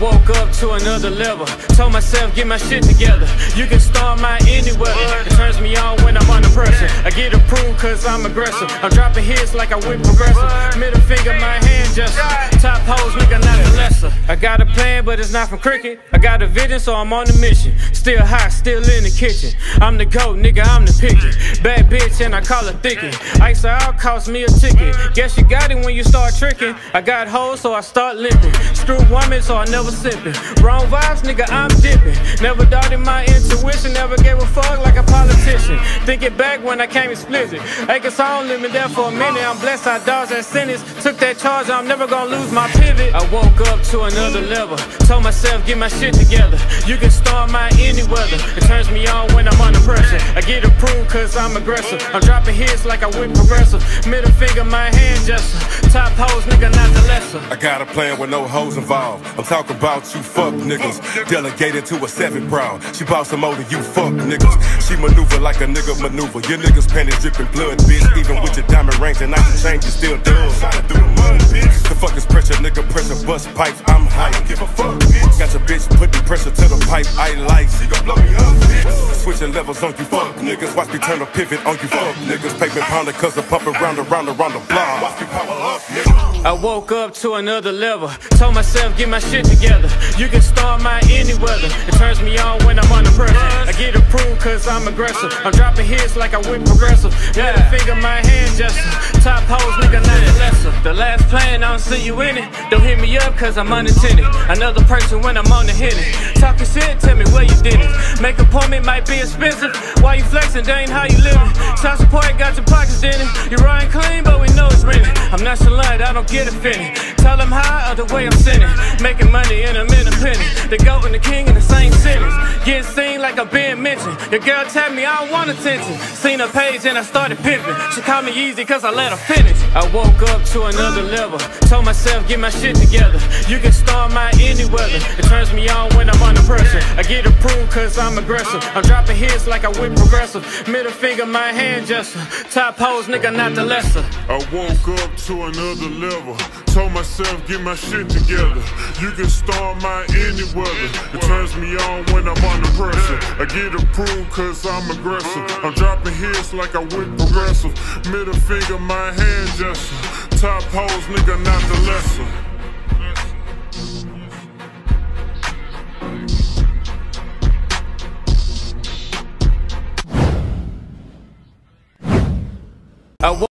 woke up to another level. Told myself, get my shit together. You can start my anywhere. It turns me on when I'm under pressure. I get approved cause I'm aggressive. I'm dropping hits like I whip progressive. Middle finger, my hand just top pose, nigga, not the lesser. I got a plan, but it's not from cricket. I got a vision, so I'm on a mission. Still hot, still in the kitchen. I'm the goat, nigga, I'm the picket. Bad bitch, and I call her thicket. Ice out cost me a ticket. Guess you got it when you start tricking. I got hoes, so I start limping. Screw woman, so I never sipping. Wrong vibes, nigga, I'm dipping. Never doubted my intuition, never gave a fuck like a politician. Thinking back when I came explicit. I guess I don't live me there for a minute. I'm blessed, I dodged that sentence. Took that charge, I'm never gonna lose my pivot. I woke up to another level. Told myself, get my shit together. You can start my any weather. It turns me on when I'm under pressure. I get approved cause I'm aggressive. I'm dropping hits like I whip progressive. Middle finger, my hand gesture. Top hoes, nigga, not the lesser. I got a plan with no hoes involved. I'm talking about you fuck niggas. Delegated to a seven brown. She bought some more you fuck niggas. She maneuver like a nigga maneuver. Your niggas panties dripping blood, bitch. Even with your diamond rings and nice change, you still dumb. through the mud, bitch. The fuck is pressure, nigga? Pressure bust pipes. I'm high. Give a fuck, bitch. Got your bitch putting pressure to the pipe. I like. She gon' blow me up, bitch. Switching levels on you fuck niggas. Watch me turn a pivot on you fuck niggas. Pavement pounder cause the pump around around around the block. Watch me power up. I woke up to another level. Told myself, get my shit together. You can start my any weather. It turns me on when I'm under pressure. I get approved cause I'm aggressive. I'm dropping hits like I whip progressive. Middle finger, my hand gesture. Top hoes, nigga, not the lesser. The last plan, I don't see you in it. Don't hit me up cause I'm unattended. Another person when I'm on the hitting. Talking shit, tell me where you did it. Make appointment might be expensive. Why you flexing? That ain't how you living. Child support got your pockets in it. You're riding clean, but we know it's rented. I'm nonchalant, I don't get offended. Tell them how or the way I'm sending. Making money in a minute penny. The goat and the king in the same sentence. Getting seen like I'm being mentioned. Your girl tell me I don't want attention. Seen her page and I started pimping. She called me easy cause I let her finish. I woke up to another level. Told myself, get my shit together. You can start my any weather. It turns me on when I'm under pressure. I get approved cause I'm aggressive. I'm dropping hits like I whip progressive. Middle finger, my hand gesture. Top hoes, nigga, not the lesser. I woke up to another level. Told myself, get my shit together. You can storm my any weather. It turns me on when I'm under pressure. I get approved cause I'm aggressive. I'm dropping hits like I whip progressive. Middle finger, my hand gesture. Top hoes, nigga, not the lesser. I